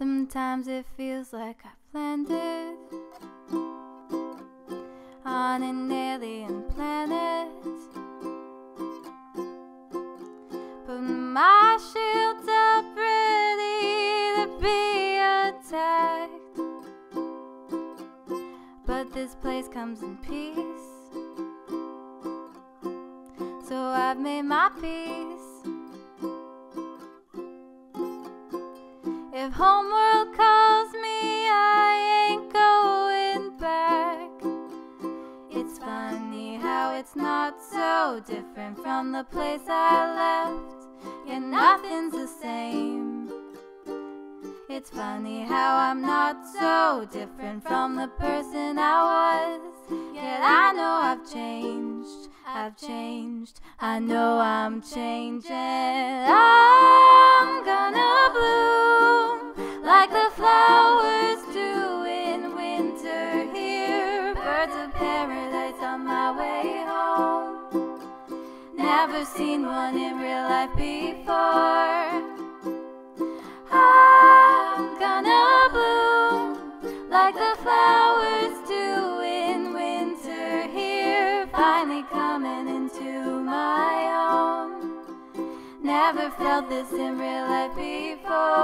Sometimes it feels like I've landed on an alien planet. Put my shields up ready to be attacked. But this place comes in peace. So I've made my peace. If homeworld calls me, I ain't going back. It's funny how it's not so different from the place I left. Yet nothing's the same. It's funny how I'm not so different from the person I was. Yet I know I've changed, I've changed, I know I'm changing. I'm gonna bloom Never seen one in real life before. I'm gonna bloom like the flowers do in winter here. Finally coming into my own. Never felt this in real life before.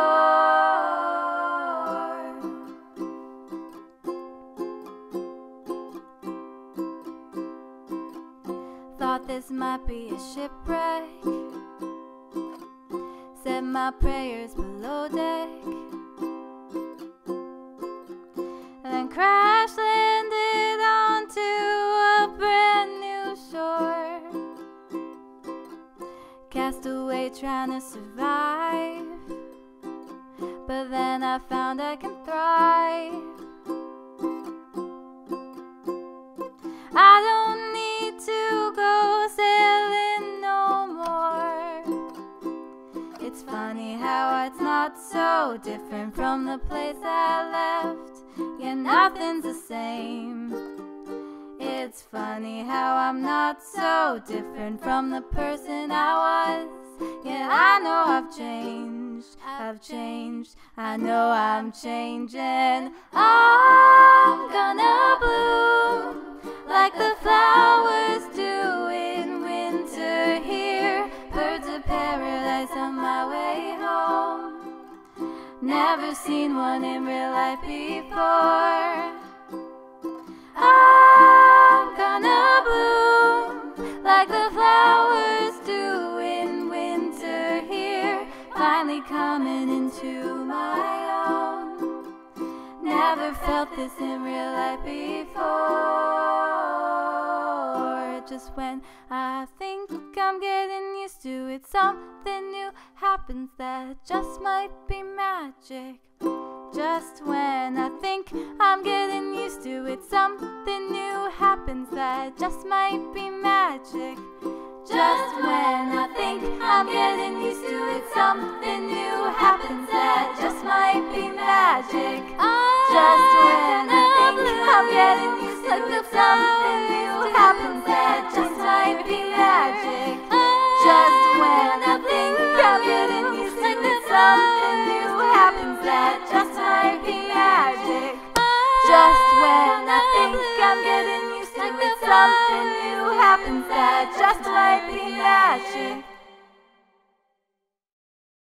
Thought this might be a shipwreck. Said my prayers below deck. Then crash landed onto a brand new shore. Castaway trying to survive. But then I found I can thrive. Not so different from the place I left. Yeah, nothing's the same. It's funny how I'm not so different from the person I was. Yeah, I know I've changed, I've changed, I know I'm changing. I'm gonna bloom like the flowers Never seen one in real life before. I'm gonna bloom like the flowers do in winter here. Finally coming into my own. Never felt this in real life before. Just when I think I'm getting used to it, something new happens that just might be magic. Just when I think I'm getting used to it, something new happens that just might be magic. Just when I think I'm getting used to it, something new happens that just might be magic. Just ah, when I think I'm getting used to it, something something new happens that just might be magic.